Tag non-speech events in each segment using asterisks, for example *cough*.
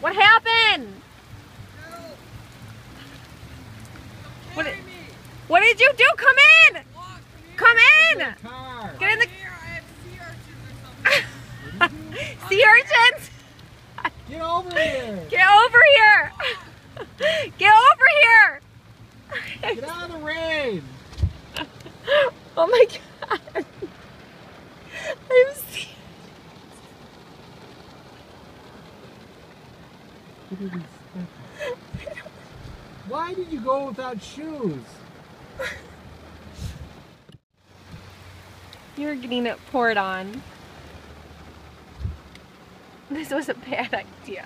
What happened? What did, what did you do? Come in! Come in! Car. Get in the sea urchins! Get over here. Get over here! *laughs* Get over here! Get out of the rain. *laughs* Oh my god. *laughs* Why did you go without shoes? You're getting it poured on. This was a bad idea.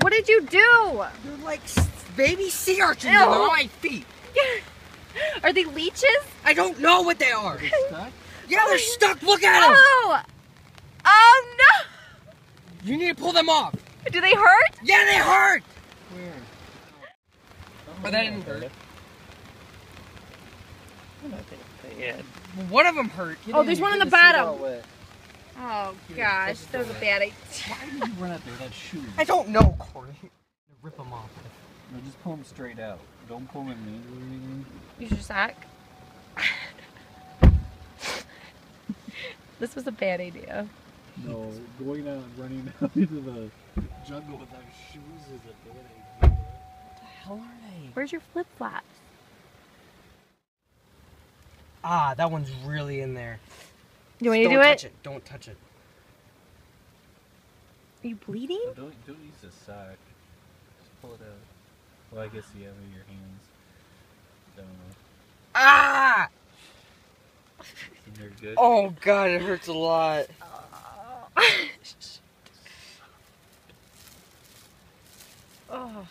What did you do? They're like baby sea urchins Ew. and they're on my feet. *laughs* Are they leeches? I don't know what they are. Stuck? Yeah, they're stuck. Look at them. Oh! Oh no! You need to pull them off. Do they hurt? Yeah, they hurt. Where? But that didn't hurt. Yeah. One of them hurt. Oh, there's one on the bottom. Oh gosh, that was a bad idea. Why did you run out there without shoes? I don't know, Corey. *laughs* Rip them off. No, just pull them straight out. Don't pull them in or anything. Use your sock. This was a bad idea. No, going out and running *laughs* out into the jungle without shoes is a bad idea. What the hell are they? Where's your flip flops? Ah, that one's really in there. You want me to don't do touch it? it. Don't touch it. Are you bleeding? Don't don't use the sock. Just pull it out. Well, I guess you have it in your hands. Don't know. Ah! You're good. Oh god, it hurts a lot. oh.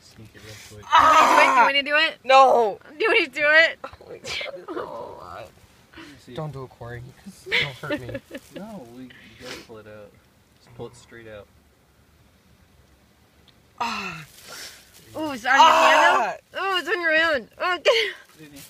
Sneak it real quick. Do you want me to do it? *laughs* No. Do you want me to do it? Oh my god, it hurts a lot. Don't do it, Corey. 'cause It'll hurt me. No, we, you gotta pull it out. Just pull it straight out. Ah! Ooh, it's on your hand Ah! though? Ooh, it's on your hand. Oh, get it. Didn't you?